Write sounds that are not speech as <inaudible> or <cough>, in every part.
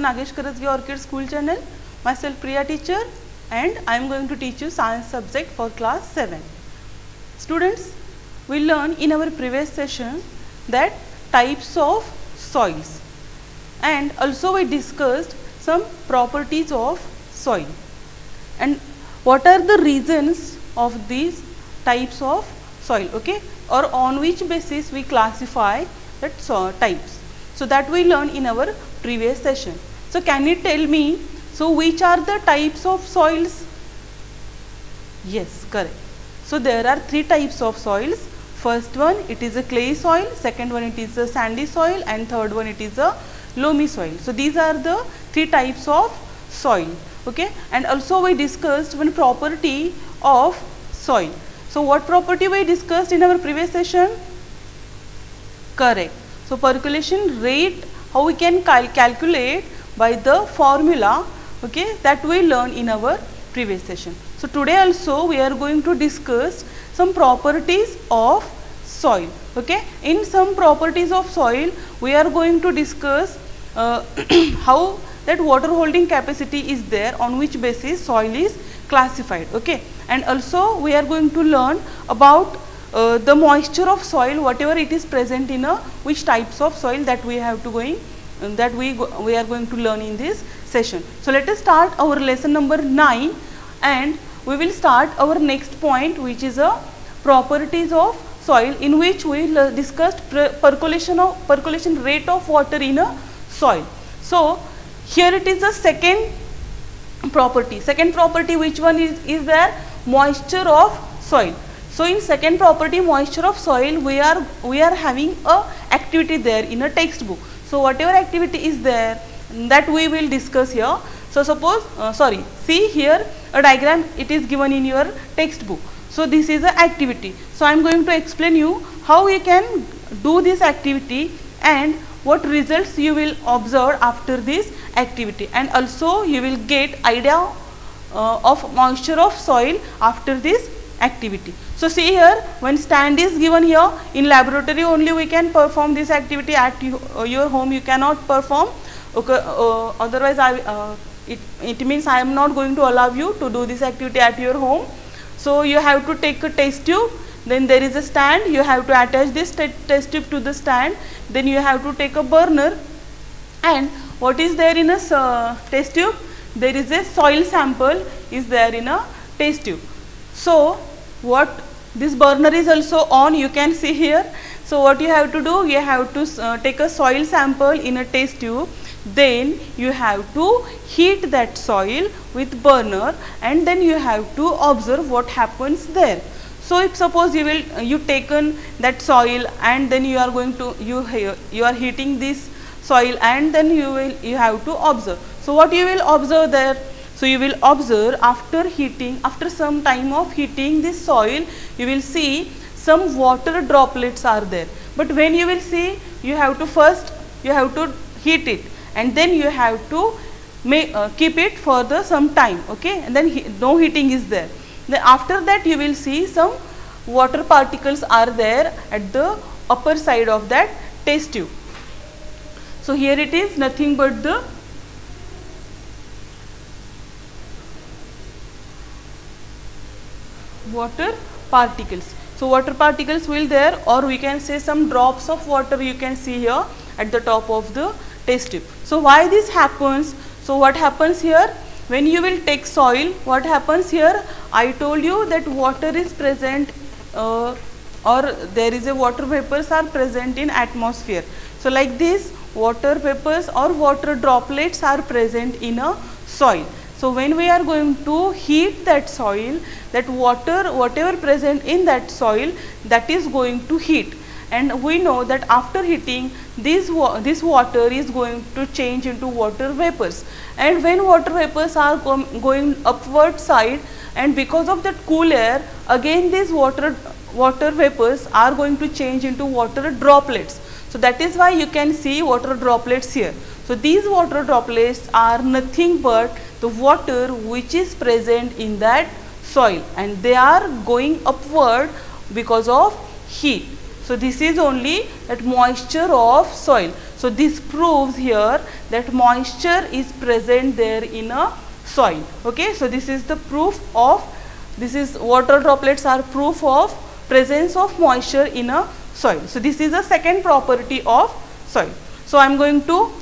Nagesh Karasgi Orchid School channel. Myself Priya teacher and I am going to teach you science subject for class 7. Students, we learned in our previous session that types of soils and also we discussed some properties of soil and what are the reasons of these types of soil okay or on which basis we classify that so types so that we learned in our previous session so can you tell me so which are the types of soils? Yes correct. So there are three types of soils. First one it is a clay soil. Second one it is a sandy soil. And third one it is a loamy soil. So these are the three types of soil okay? And also we discussed one property of soil. So what property we discussed in our previous session? Correct. So percolation rate how we can cal calculate by the formula okay that we learned in our previous session. So today also we are going to discuss some properties of soil okay. In some properties of soil we are going to discuss uh, <clears throat> how that water holding capacity is there on which basis soil is classified okay. And also we are going to learn about uh, the moisture of soil whatever it is present in a which types of soil that we have to going Um, that we we are going to learn in this session so let us start our lesson number 9 and we will start our next point which is a properties of soil in which we discussed percolation of percolation rate of water in a soil so here it is the second property. Second property which one is, is there? Moisture of soil. So in second property moisture of soil we are we are having a activity there in a textbook. So whatever activity is there that we will discuss here. So suppose uh, sorry see here a diagram it is given in your textbook. So this is a activity. So I am going to explain you how you can do this activity and what results you will observe after this activity and also you will get idea uh, of moisture of soil after this activity. So see here when stand is given here in laboratory only we can perform this activity. At you, uh, your home you cannot perform. Okay, uh, otherwise I, uh, it, it means I am not going to allow you to do this activity at your home. So you have to take a test tube. Then there is a stand. You have to attach this test tube to the stand. Then you have to take a burner. And what is there in a uh, test tube? There is a soil sample is there in a test tube. So what this burner is also on you can see here so what you have to do you have to uh, take a soil sample in a test tube then you have to heat that soil with burner and then you have to observe what happens there so if suppose you will uh, you taken that soil and then you are going to you you are heating this soil and then you will you have to observe. So what you will observe there? So you will observe after heating after some time of heating this soil you will see some water droplets are there. But when you will see you have to first you have to heat it and then you have to make, uh, keep it for the some time okay and then he, no heating is there then after that you will see some water particles are there at the upper side of that test tube. So here it is nothing but the water particles. So water particles will there or we can say some drops of water you can see here at the top of the test tube. So why this happens? So what happens here? when you will take soil what happens here I told you that water is present uh, or there is a water vapors are present in atmosphere. So like this water vapors or water droplets are present in a soil. So when we are going to heat that soil that water whatever present in that soil that is going to heat and we know that after heating this, wa this water is going to change into water vapors and when water vapors are going upward side and because of that cool air again these water water vapors are going to change into water droplets. So that is why you can see water droplets here. So these water droplets are nothing but the water which is present in that soil and they are going upward because of heat. So this is only that moisture of soil. So, this proves here that moisture is present there in a soil. Okay? So, this is the proof of this is water droplets are proof of presence of moisture in a soil. So, this is the second property of soil. So, I am going to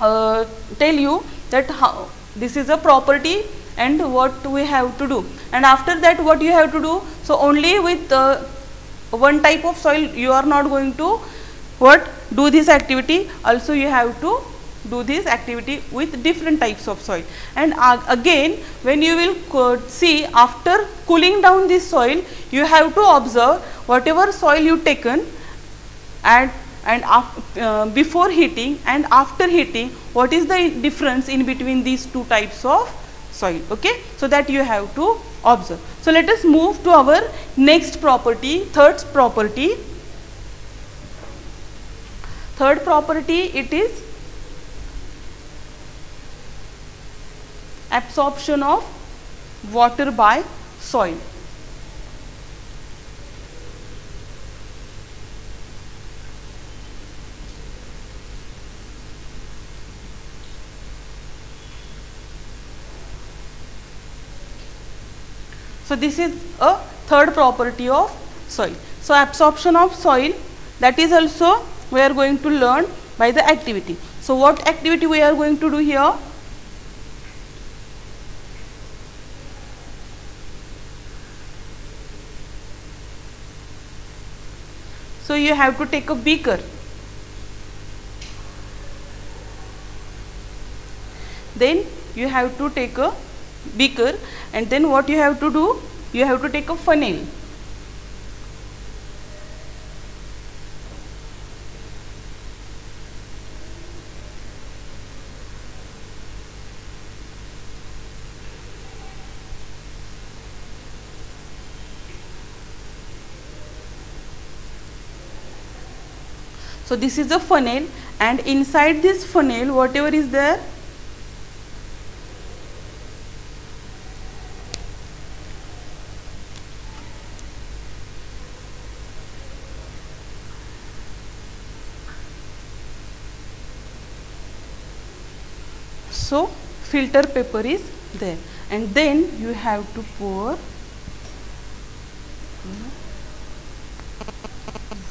uh, tell you that how this is a property and what we have to do. And after that what you have to do. So, only with uh, one type of soil you are not going to what do this activity. Also you have to do this activity with different types of soil. And uh, again when you will see after cooling down this soil you have to observe whatever soil you taken and uh, before heating and after heating what is the difference in between these two types of soil? Okay? So that you have to observe. So let us move to our next property third property. Third property it is absorption of water by soil. So, this is a third property of soil. So, absorption of soil that is also we are going to learn by the activity. So, what activity we are going to do here? So, you have to take a beaker. Then you have to take a beaker and then what you have to do? You have to take a funnel. So, this is the funnel and inside this funnel whatever is there So, filter paper is there and then you have to pour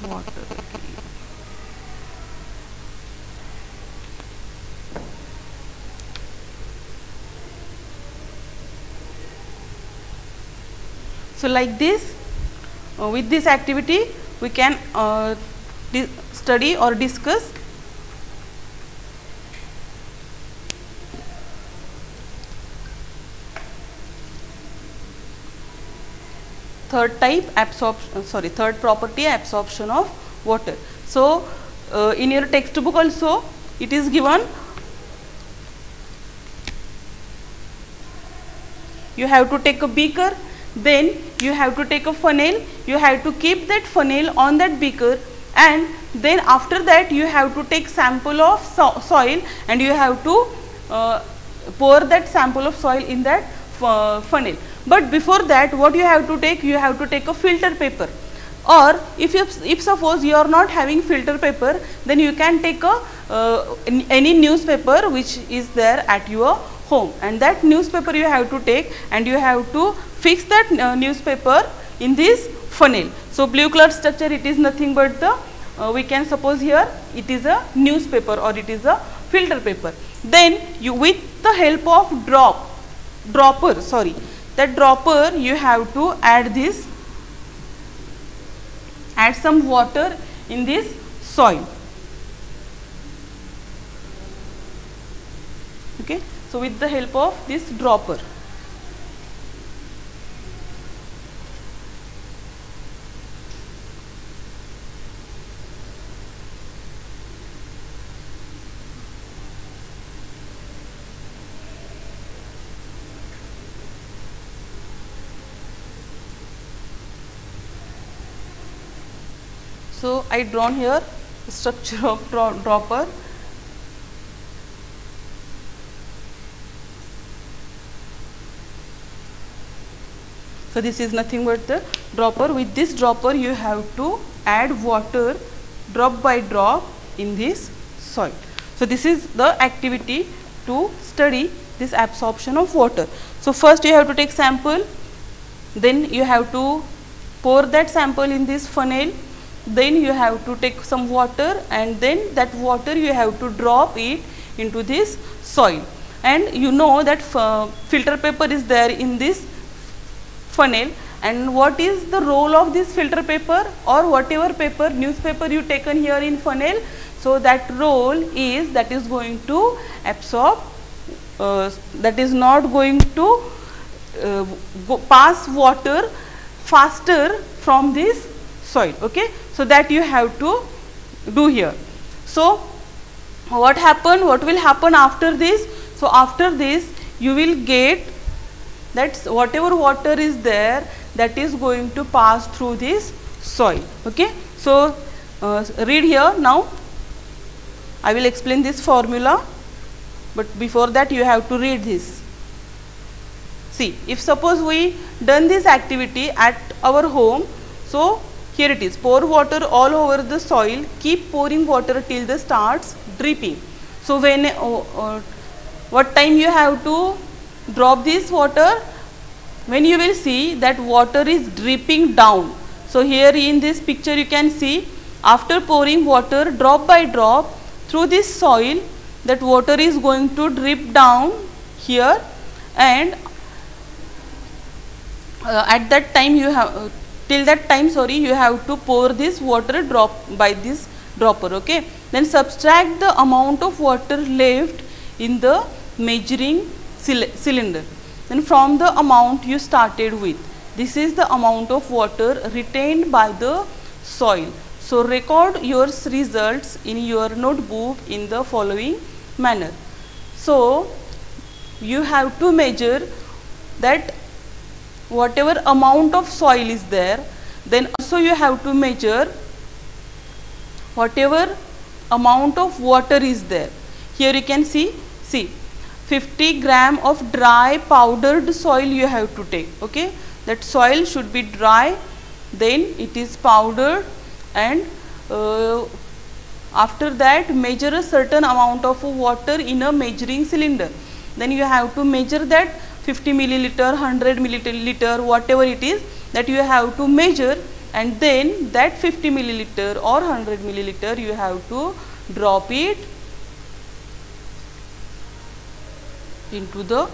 water. So, like this uh, with this activity we can uh, study or discuss third type absorption uh, sorry third property absorption of water. So, uh, in your textbook also it is given you have to take a beaker then you have to take a funnel, you have to keep that funnel on that beaker and then after that you have to take sample of so soil and you have to uh, pour that sample of soil in that uh, funnel. But before that what you have to take? You have to take a filter paper or if you, if suppose you are not having filter paper then you can take a uh, any newspaper which is there at your home and that newspaper you have to take and you have to fix that uh, newspaper in this funnel. So, blue color structure it is nothing but the uh, we can suppose here it is a newspaper or it is a filter paper. Then you with the help of drop dropper sorry that dropper you have to add this add some water in this soil. Okay. So, with the help of this dropper. So, I drawn here structure of dropper So, this is nothing but the dropper. With this dropper, you have to add water drop by drop in this soil. So, this is the activity to study this absorption of water. So, first you have to take sample, then you have to pour that sample in this funnel, then you have to take some water and then that water you have to drop it into this soil. And you know that filter paper is there in this funnel. And what is the role of this filter paper or whatever paper newspaper you taken here in funnel? So that role is that is going to absorb uh, that is not going to uh, go pass water faster from this soil okay so that you have to do here. So what happen what will happen after this? So after this you will get that's whatever water is there that is going to pass through this soil. Okay? So uh, read here now. I will explain this formula but before that you have to read this. See, if suppose we done this activity at our home, so here it is, pour water all over the soil, keep pouring water till the starts dripping. So, when uh, uh, what time you have to drop this water? When you will see that water is dripping down. So, here in this picture you can see after pouring water drop by drop through this soil that water is going to drip down here and uh, at that time you have uh, till that time sorry you have to pour this water drop by this dropper okay? Then subtract the amount of water left in the measuring cylinder. Then from the amount you started with this is the amount of water retained by the soil. So record your results in your notebook in the following manner. So, you have to measure that whatever amount of soil is there then also you have to measure whatever amount of water is there. Here you can see, see 50 gram of dry powdered soil you have to take, okay. That soil should be dry, then it is powdered and uh, after that measure a certain amount of water in a measuring cylinder. Then you have to measure that 50 milliliter, 100 milliliter, whatever it is that you have to measure and then that 50 milliliter or 100 milliliter you have to drop it into the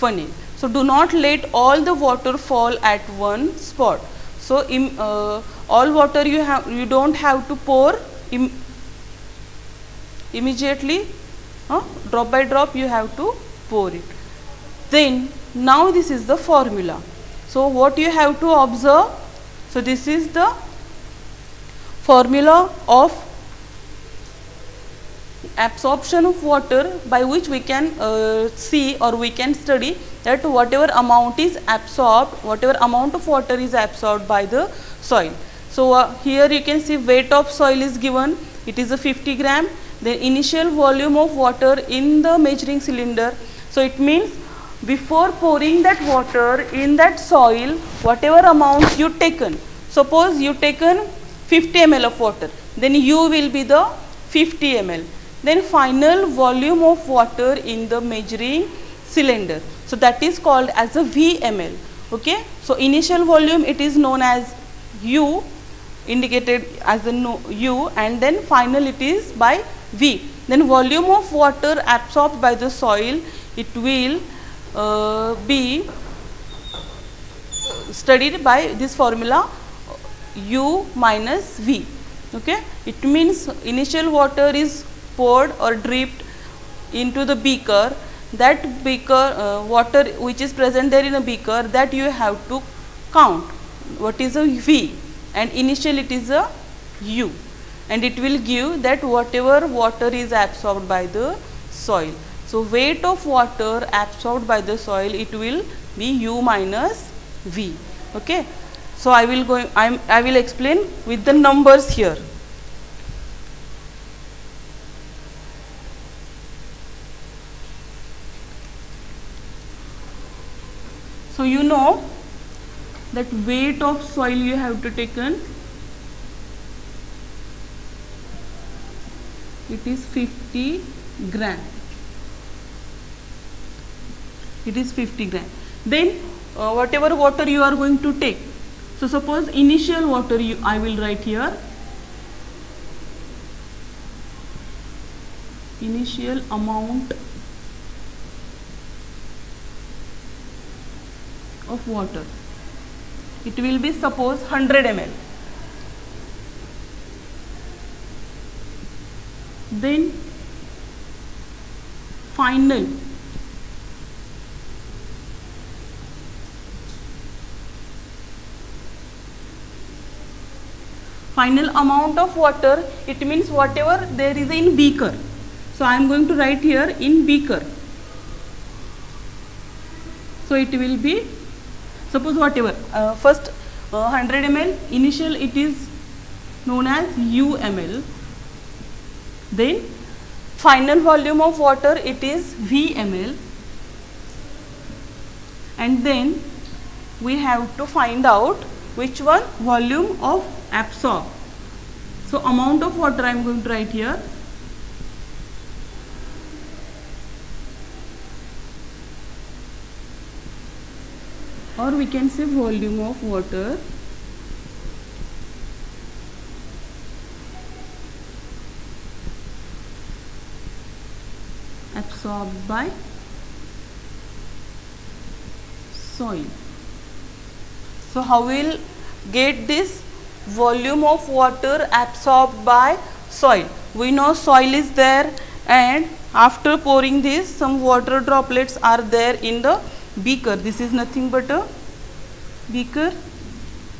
funnel. So, do not let all the water fall at one spot. So, uh, all water you have you do not have to pour immediately uh, drop by drop you have to pour it. Then now this is the formula. So what you have to observe? So this is the formula of absorption of water by which we can uh, see or we can study that whatever amount is absorbed, whatever amount of water is absorbed by the soil. So uh, here you can see weight of soil is given, it is a 50 gram the initial volume of water in the measuring cylinder. So, it means before pouring that water in that soil, whatever amount you taken, suppose you taken 50 ml of water, then u will be the 50 ml. Then final volume of water in the measuring cylinder. So, that is called as a VML. Okay. So, initial volume it is known as U indicated as a U and then final it is by V. Then volume of water absorbed by the soil, it will be studied by this formula U minus V. Okay. It means initial water is poured or dripped into the beaker that beaker uh, water which is present there in a beaker that you have to count what is a V and initial it is a U and it will give that whatever water is absorbed by the soil. So, weight of water absorbed by the soil it will be U minus V. Okay. So, I will go I'm, I will explain with the numbers here. So, you know that weight of soil you have to taken it is 50 gram it is 50 gram then uh, whatever water you are going to take. So suppose initial water you I will write here. Initial amount of water. It will be suppose 100 ml then final final amount of water it means whatever there is in beaker. So I am going to write here in beaker. So it will be suppose whatever uh, first uh, 100 ml initial it is known as UML then final volume of water it is VML and then we have to find out which one? Volume of absorb. So amount of water I am going to write here. Or we can say volume of water. Absorbed by soil. So how will get this volume of water absorbed by soil? We know soil is there and after pouring this some water droplets are there in the beaker. This is nothing but a beaker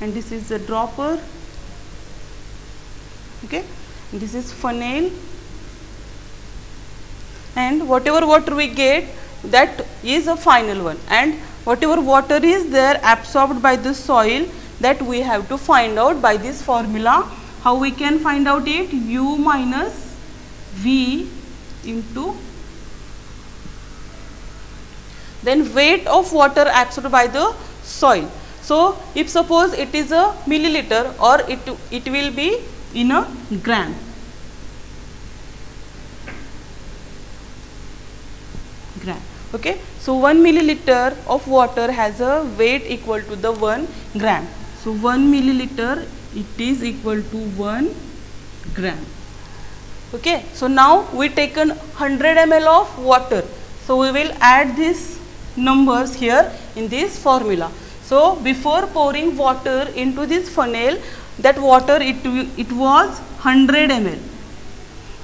and this is the dropper okay this is funnel and whatever water we get that is a final one and whatever water is there absorbed by the soil that we have to find out by this formula. How we can find out it? U minus v into then weight of water absorbed by the soil. So if suppose it is a milliliter or it it will be in a gram. Gram. Okay so 1 milliliter of water has a weight equal to the 1 gram. So 1 milliliter it is equal to 1 gram. Okay? So now we taken 100 ml of water. So we will add these numbers here in this formula. So before pouring water into this funnel that water it it was 100 ml.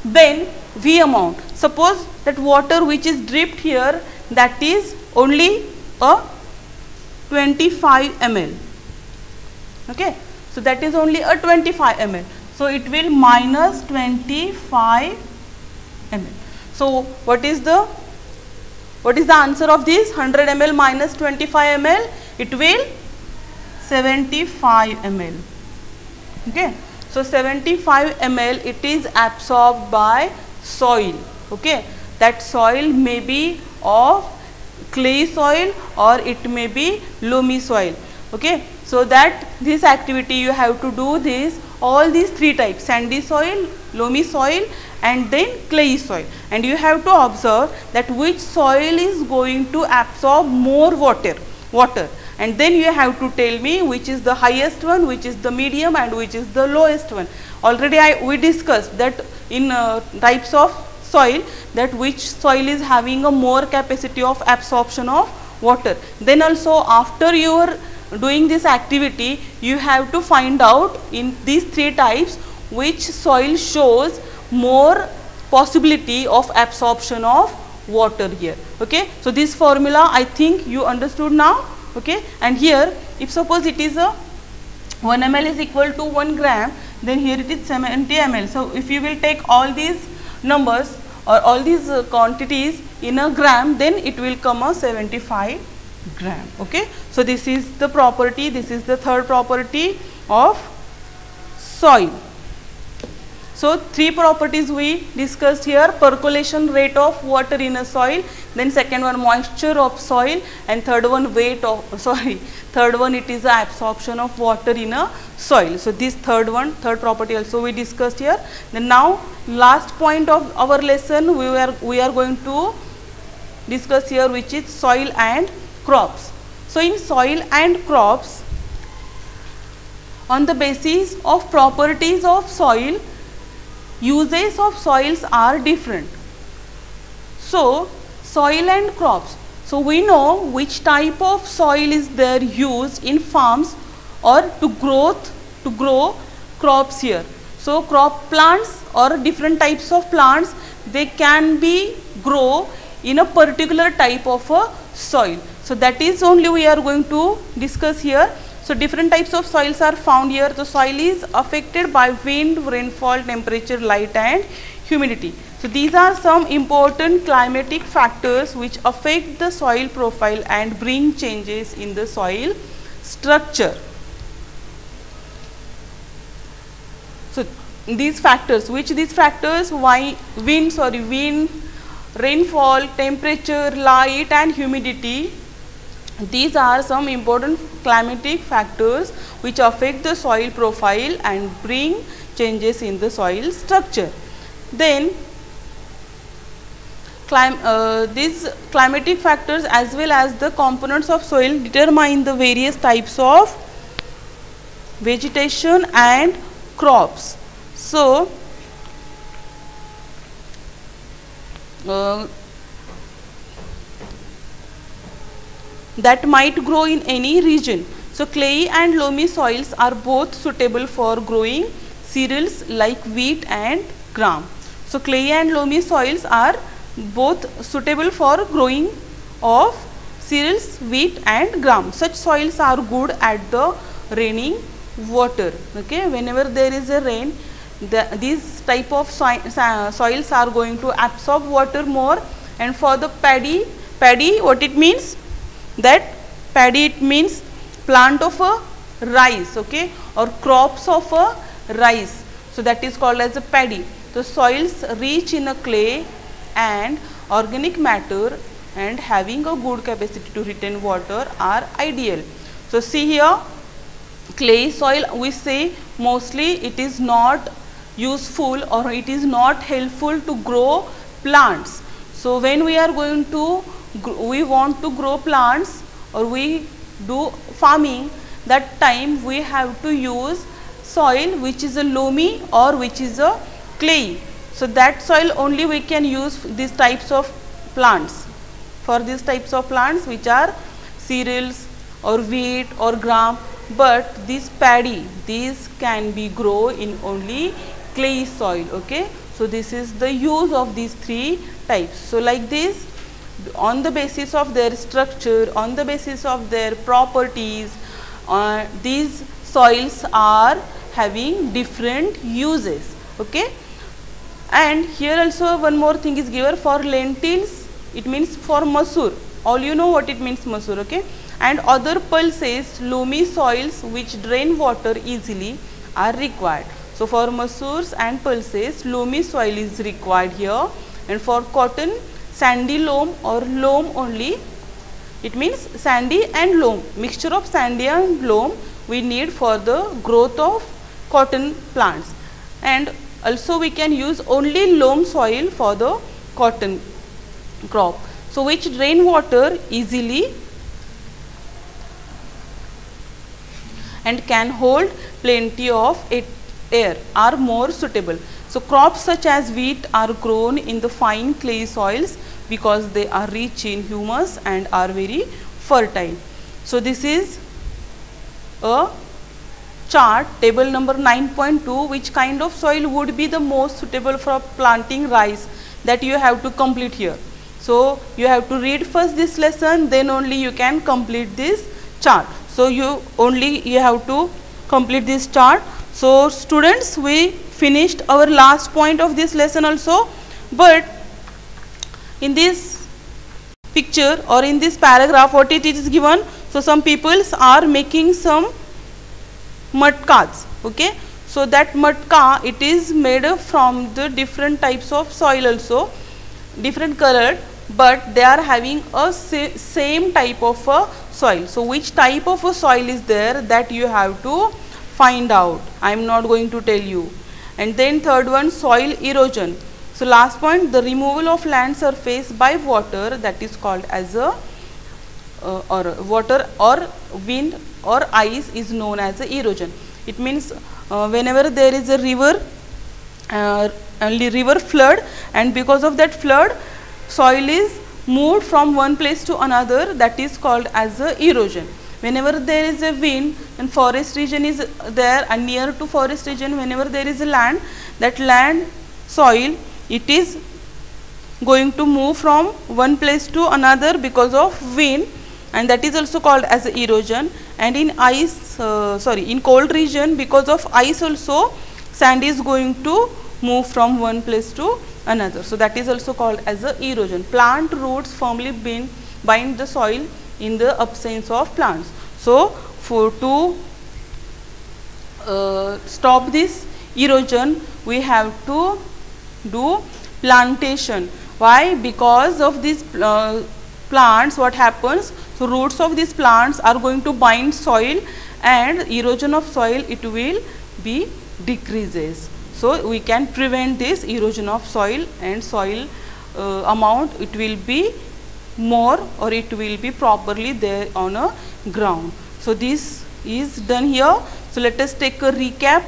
Then V amount. Suppose that water which is dripped here that is only a 25 ml. Okay. So, that is only a 25 ml. So, it will minus 25 ml. So, what is the what is the answer of this 100 ml minus 25 ml? It will 75 ml. Okay. So, 75 ml it is absorbed by soil okay that soil may be of clay soil or it may be loamy soil okay? So that this activity you have to do this all these three types sandy soil loamy soil and then clay soil. And you have to observe that which soil is going to absorb more water water. And then you have to tell me which is the highest one which is the medium and which is the lowest one. Already I we discussed that in uh, types of soil that which soil is having a more capacity of absorption of water. Then also after you are doing this activity you have to find out in these three types which soil shows more possibility of absorption of water here okay so this formula i think you understood now okay and here if suppose it is a 1 ml is equal to 1 gram then here it is 70 ml. So, if you will take all these numbers or all these uh, quantities in a gram then it will come a 75 gram. Okay. So, this is the property, this is the third property of soil. So three properties we discussed here percolation rate of water in a soil then second one moisture of soil and third one weight of <laughs> sorry third one it is the absorption of water in a soil. So this third one third property also we discussed here then now last point of our lesson we are we are going to discuss here which is soil and crops. So in soil and crops on the basis of properties of soil uses of soils are different. So, soil and crops. So, we know which type of soil is there used in farms or to growth to grow crops here. So, crop plants or different types of plants they can be grow in a particular type of a soil. So, that is only we are going to discuss here. So, different types of soils are found here. The soil is affected by wind, rainfall, temperature, light and humidity. So, these are some important climatic factors which affect the soil profile and bring changes in the soil structure. So, these factors, which these factors, why wind, sorry, wind, rainfall, temperature, light and humidity these are some important climatic factors which affect the soil profile and bring changes in the soil structure. Then clim uh, these climatic factors as well as the components of soil determine the various types of vegetation and crops. So, uh, that might grow in any region. So, clayey and loamy soils are both suitable for growing cereals like wheat and gram. So, clayey and loamy soils are both suitable for growing of cereals, wheat and gram. Such soils are good at the raining water. Okay, Whenever there is a rain, the, these type of soils are going to absorb water more and for the paddy, paddy what it means? That paddy it means plant of a rice okay or crops of a rice. So, that is called as a paddy. The soils rich in a clay and organic matter and having a good capacity to retain water are ideal. So, see here clay soil we say mostly it is not useful or it is not helpful to grow plants. So, when we are going to we want to grow plants or we do farming that time we have to use soil which is a loamy or which is a clay. So, that soil only we can use these types of plants. For these types of plants which are cereals or wheat or gram but this paddy these can be grow in only clay soil okay? So this is the use of these three types. So like this on the basis of their structure, on the basis of their properties, uh, these soils are having different uses. Okay? And here also one more thing is given for lentils, it means for masoor. All you know what it means masoor. Okay? And other pulses, loamy soils which drain water easily are required. So, for masoors and pulses, loamy soil is required here and for cotton sandy loam or loam only it means sandy and loam mixture of sandy and loam we need for the growth of cotton plants and also we can use only loam soil for the cotton crop. So, which drain water easily and can hold plenty of air are more suitable. So, crops such as wheat are grown in the fine clay soils because they are rich in humus and are very fertile. So, this is a chart table number 9.2 which kind of soil would be the most suitable for planting rice that you have to complete here. So, you have to read first this lesson then only you can complete this chart. So, you only you have to complete this chart. So, students we finished our last point of this lesson also, but in this picture or in this paragraph what it is given so some peoples are making some carts okay? So that matka it is made from the different types of soil also different colored but they are having a sa same type of a soil. So which type of a soil is there that you have to find out? I am not going to tell you and then third one soil erosion. So last point the removal of land surface by water that is called as a uh, or water or wind or ice is known as a erosion. It means uh, whenever there is a river uh, only river flood and because of that flood soil is moved from one place to another that is called as a erosion whenever there is a wind and forest region is there and near to forest region whenever there is a land that land soil it is going to move from one place to another because of wind and that is also called as erosion. And in ice uh, sorry in cold region because of ice also sand is going to move from one place to another. So that is also called as a erosion. Plant roots firmly bind, bind the soil in the absence of plants. So for to uh, stop this erosion we have to do plantation. Why? Because of these uh, plants what happens? So roots of these plants are going to bind soil and erosion of soil it will be decreases. So we can prevent this erosion of soil and soil uh, amount it will be more or it will be properly there on a ground so this is done here so let us take a recap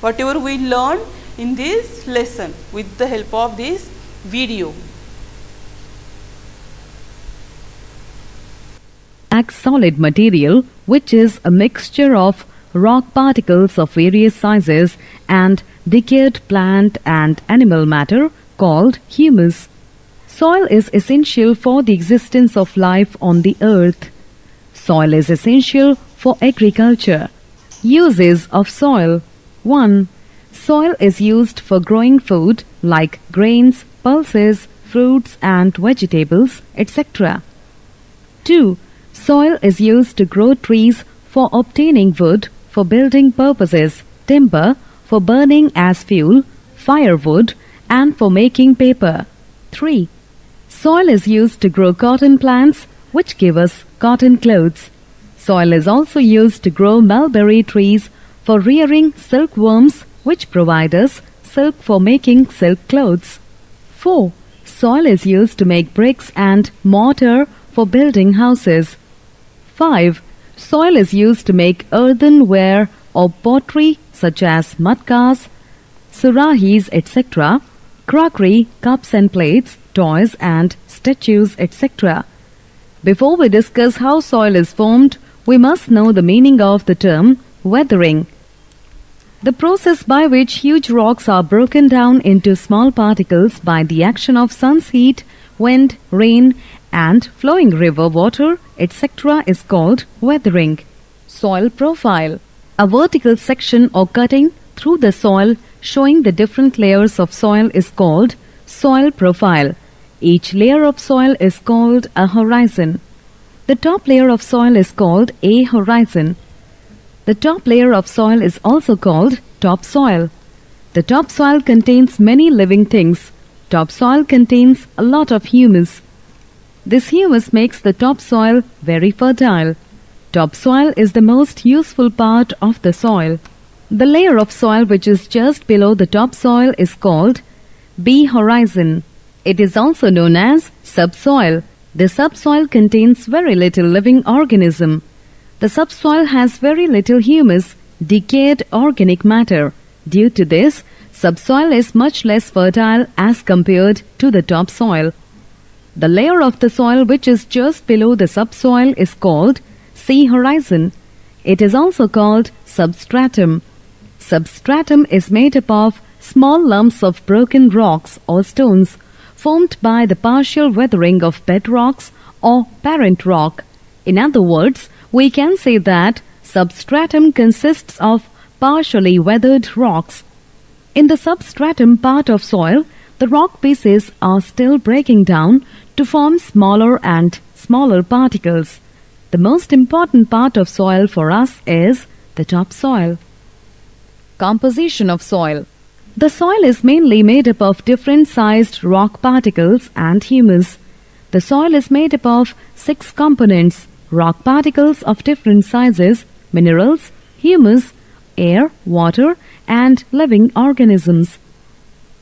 whatever we learned in this lesson with the help of this video. solid material which is a mixture of rock particles of various sizes and decayed plant and animal matter called humus. Soil is essential for the existence of life on the earth. Soil is essential for agriculture. Uses of soil 1. Soil is used for growing food like grains, pulses, fruits and vegetables, etc. 2. Soil is used to grow trees for obtaining wood for building purposes, timber for burning as fuel, firewood and for making paper. 3. Soil is used to grow cotton plants which give us cotton clothes. Soil is also used to grow mulberry trees for rearing silkworms which provide us silk for making silk clothes. 4. Soil is used to make bricks and mortar for building houses. 5. Soil is used to make earthenware or pottery such as matkas, surahis, etc., crockery, cups and plates, toys and statues, etc. Before we discuss how soil is formed, we must know the meaning of the term weathering. The process by which huge rocks are broken down into small particles by the action of sun's heat, wind, rain and flowing river water, etc. is called weathering. Soil profile A vertical section or cutting through the soil showing the different layers of soil is called soil profile. Each layer of soil is called a horizon. The top layer of soil is called a horizon. The top layer of soil is also called topsoil. The topsoil contains many living things. Topsoil contains a lot of humus. This humus makes the topsoil very fertile. Topsoil is the most useful part of the soil. The layer of soil which is just below the topsoil is called B horizon. It is also known as subsoil. The subsoil contains very little living organism. The subsoil has very little humus, decayed organic matter. Due to this, subsoil is much less fertile as compared to the topsoil. The layer of the soil which is just below the subsoil is called C horizon. It is also called substratum. Substratum is made up of small lumps of broken rocks or stones formed by the partial weathering of bedrocks or parent rock. In other words, we can say that substratum consists of partially weathered rocks. In the substratum part of soil, the rock pieces are still breaking down to form smaller and smaller particles. The most important part of soil for us is the topsoil. Composition of soil. The soil is mainly made up of different sized rock particles and humus. The soil is made up of six components rock particles of different sizes, minerals, humus, air, water, and living organisms.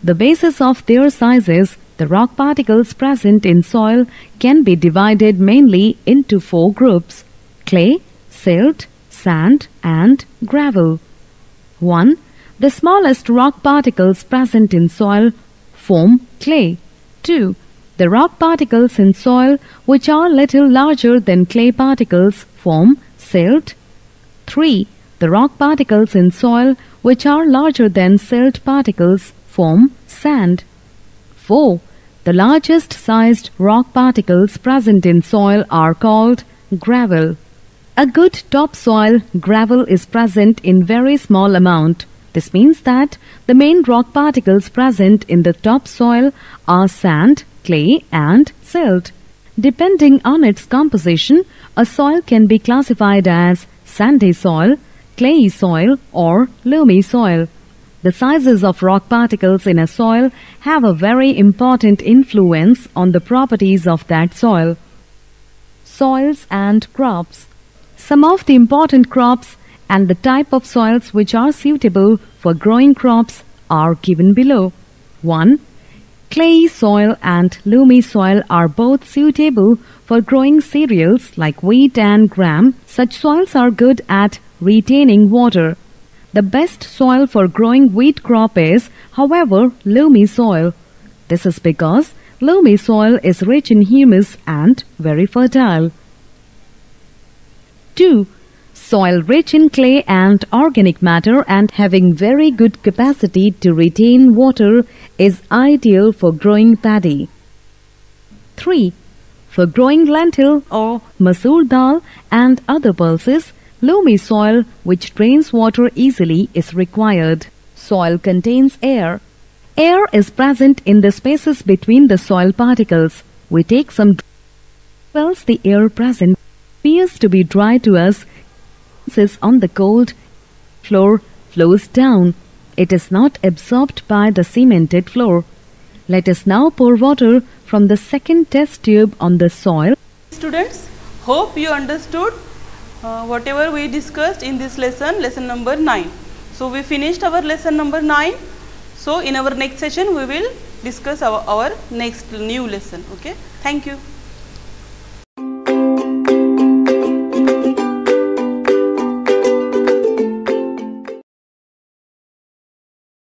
The basis of their sizes, the rock particles present in soil can be divided mainly into four groups clay, silt, sand, and gravel. 1. The smallest rock particles present in soil form clay. 2. The rock particles in soil which are little larger than clay particles form silt. 3. The rock particles in soil which are larger than silt particles form sand. 4. The largest sized rock particles present in soil are called gravel. A good topsoil gravel is present in very small amount. This means that the main rock particles present in the topsoil are sand, clay and silt. Depending on its composition, a soil can be classified as sandy soil, clayey soil or loamy soil. The sizes of rock particles in a soil have a very important influence on the properties of that soil. Soils and crops. Some of the important crops and the type of soils which are suitable for growing crops are given below. 1. Clayey soil and loamy soil are both suitable for growing cereals like wheat and gram. Such soils are good at retaining water. The best soil for growing wheat crop is, however, loamy soil. This is because loamy soil is rich in humus and very fertile. 2. Soil rich in clay and organic matter and having very good capacity to retain water is ideal for growing paddy. 3. For growing lentil or masoor dal and other pulses, loamy soil which drains water easily is required. Soil contains air. Air is present in the spaces between the soil particles. We take some else the air present appears to be dry to us is on the cold floor flows down. It is not absorbed by the cemented floor. Let us now pour water from the second test tube on the soil. Students, hope you understood uh, whatever we discussed in this lesson, lesson number 9. So, we finished our lesson number 9. So, in our next session, we will discuss our, our next new lesson. Okay. Thank you.